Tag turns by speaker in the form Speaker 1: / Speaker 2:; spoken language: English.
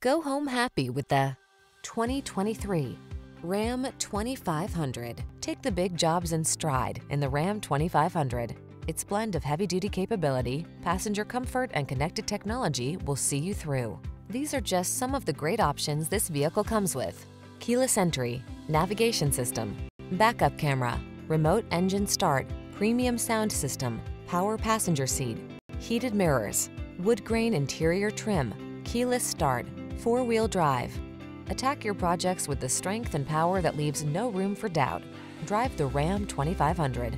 Speaker 1: Go home happy with the 2023 Ram 2500. Take the big jobs in stride in the Ram 2500. Its blend of heavy-duty capability, passenger comfort, and connected technology will see you through. These are just some of the great options this vehicle comes with. Keyless entry, navigation system, backup camera, remote engine start, premium sound system, power passenger seat, heated mirrors, wood grain interior trim, keyless start, four-wheel drive. Attack your projects with the strength and power that leaves no room for doubt. Drive the Ram 2500.